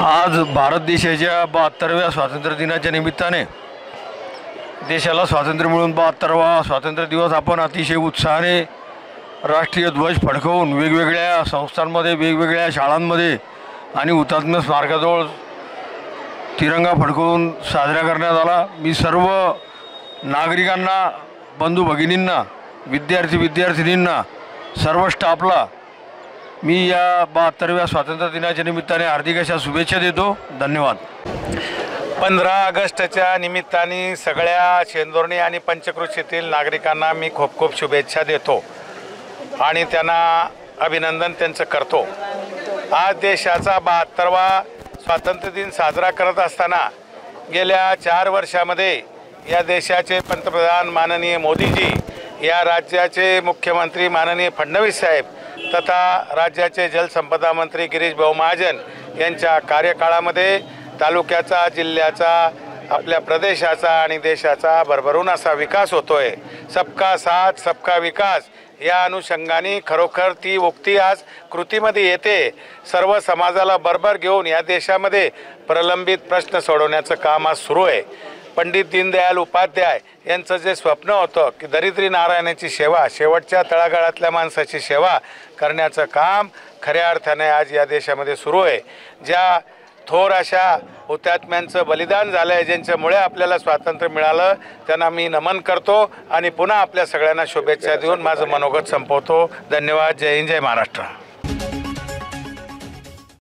आज भारत देशाच्या बहात्तरव्या स्वातंत्र्य दिनाच्या निमित्ताने देशाला स्वातंत्र्य मिळून बहात्तरवा स्वातंत्र्य दिवस आपण अतिशय उत्साहाने राष्ट्रीय ध्वज फडकवून वेगवेगळ्या संस्थांमध्ये वेगवेगळ्या शाळांमध्ये आणि हुतात्म्य स्मारकाजवळ तिरंगा फडकवून साजरा करण्यात आला. मी सर्व नागरिकांना बंधू भगिनींना विद्यार्थी विद्यार्थिनींना सर्व स्टाफला मी या बहात्तरव्या स्वातंत्र्य दिनाच्या निमित्ताने हार्दिक अशा शुभेच्छा देतो. धन्यवाद. पंधरा ऑगस्टच्या निमित्ताने सगळ्या शेंदोर्णी आणि पंचकृषीतील नागरिकांना मी खूप खूप शुभेच्छा देतो आणि त्यांना अभिनंदन त्यांचं करतो. आज देशाचा बहात्तरवा स्वातंत्र्य दिन साजरा करत असताना गेल्या चार वर्षामध्ये या देशाचे पंतप्रधान माननीय मोदीजी या राज्याचे मुख्यमंत्री माननीय फडणवीस साहेब तथा राज्याचे जलसंपदा मंत्री गिरीश भाऊ महाजन यांच्या कार्यकाळामध्ये तालुक्याचा जिल्ह्याचा आपल्या प्रदेशाचा आणि देशाचा भरभरून असा विकास होतोय. सबका साथ सबका विकास या अनुषंगाने खरोखर ती उक्ती आज कृतीमध्ये येते. सर्व समाजाला बरोबर घेऊन या देशामध्ये प्रलंबित प्रश्न सोडवण्याचं काम आज सुरू आहे. पंडित दीनदयाल उपाध्याय यांचं जे स्वप्न होतं की दरिद्री नारायणाची सेवा शेवटच्या तळागाळातल्या माणसाची सेवा करण्याचं काम खऱ्या अर्थाने आज या देशामध्ये सुरू आहे. ज्या थोर अशा हुतात्म्यांचं बलिदान झालं आहे ज्यांच्यामुळे आपल्याला स्वातंत्र्य मिळालं त्यांना मी नमन करतो आणि पुन्हा आपल्या सगळ्यांना शुभेच्छा देऊन माझं मनोगत संपवतो. धन्यवाद. जय हिंद जय महाराष्ट्र.